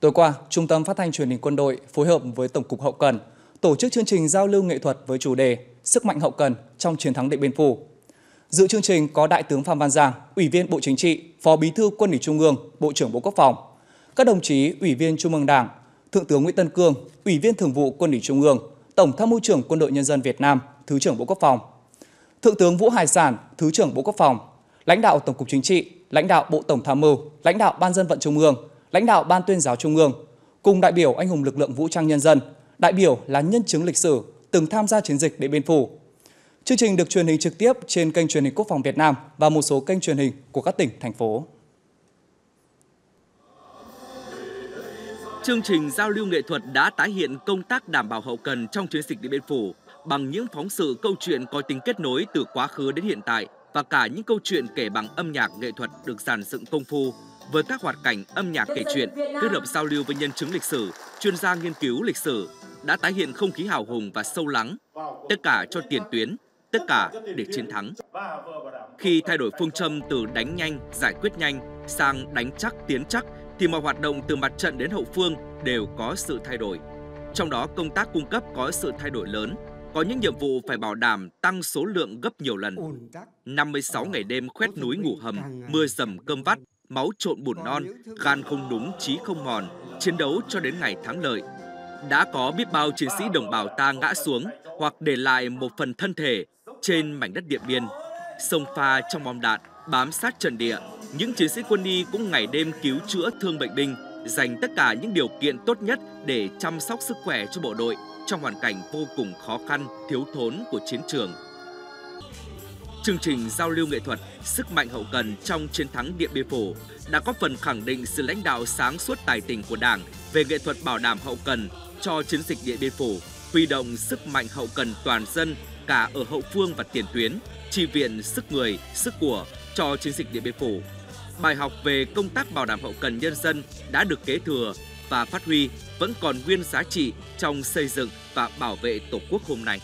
Tối qua, Trung tâm Phát thanh Truyền hình Quân đội phối hợp với Tổng cục Hậu cần tổ chức chương trình giao lưu nghệ thuật với chủ đề Sức mạnh hậu cần trong chiến thắng Điện Biên Phủ. Dự chương trình có Đại tướng Phạm Văn Giang, Ủy viên Bộ Chính trị, Phó Bí thư Quân ủy Trung ương, Bộ trưởng Bộ Quốc phòng, các đồng chí Ủy viên Trung ương Đảng, Thượng tướng Nguyễn Tân Cương, Ủy viên Thường vụ Quân ủy Trung ương, Tổng tham mưu trưởng Quân đội Nhân dân Việt Nam, Thứ trưởng Bộ Quốc phòng, Thượng tướng Vũ Hải Sản, Thứ trưởng Bộ Quốc phòng, lãnh đạo Tổng cục Chính trị, lãnh đạo Bộ Tổng tham mưu, lãnh đạo Ban dân vận Trung ương, lãnh đạo Ban tuyên giáo Trung ương, cùng đại biểu anh hùng lực lượng vũ trang nhân dân, đại biểu là nhân chứng lịch sử từng tham gia chiến dịch Điện Biên Phủ. Chương trình được truyền hình trực tiếp trên kênh truyền hình Quốc phòng Việt Nam và một số kênh truyền hình của các tỉnh, thành phố. Chương trình giao lưu nghệ thuật đã tái hiện công tác đảm bảo hậu cần trong chiến dịch Điện Biên Phủ bằng những phóng sự câu chuyện có tính kết nối từ quá khứ đến hiện tại và cả những câu chuyện kể bằng âm nhạc nghệ thuật được dàn dựng công phu với các hoạt cảnh âm nhạc kể chuyện kết hợp giao lưu với nhân chứng lịch sử, chuyên gia nghiên cứu lịch sử đã tái hiện không khí hào hùng và sâu lắng, tất cả cho tiền tuyến, tất cả để chiến thắng. Khi thay đổi phương châm từ đánh nhanh, giải quyết nhanh sang đánh chắc, tiến chắc thì mọi hoạt động từ mặt trận đến hậu phương đều có sự thay đổi. Trong đó công tác cung cấp có sự thay đổi lớn, có những nhiệm vụ phải bảo đảm tăng số lượng gấp nhiều lần. 56 ngày đêm khoét núi ngủ hầm, mưa dầm cơm vắt, máu trộn bùn non, gan không đúng trí không mòn, chiến đấu cho đến ngày thắng lợi. Đã có biết bao chiến sĩ đồng bào ta ngã xuống hoặc để lại một phần thân thể trên mảnh đất Điện Biên. Sông pha trong bom đạn, bám sát trận địa, những chiến sĩ quân y cũng ngày đêm cứu chữa thương bệnh binh, dành tất cả những điều kiện tốt nhất để chăm sóc sức khỏe cho bộ đội trong hoàn cảnh vô cùng khó khăn, thiếu thốn của chiến trường. Chương trình giao lưu nghệ thuật Sức mạnh hậu cần trong chiến thắng Điện Biên Phủ đã có phần khẳng định sự lãnh đạo sáng suốt tài tình của Đảng về nghệ thuật bảo đảm hậu cần cho chiến dịch Điện Biên Phủ, huy động sức mạnh hậu cần toàn dân cả ở hậu phương và tiền tuyến, chi viện sức người, sức của cho chiến dịch Điện Biên Phủ. Bài học về công tác bảo đảm hậu cần nhân dân đã được kế thừa và phát huy vẫn còn nguyên giá trị trong xây dựng và bảo vệ Tổ quốc hôm nay.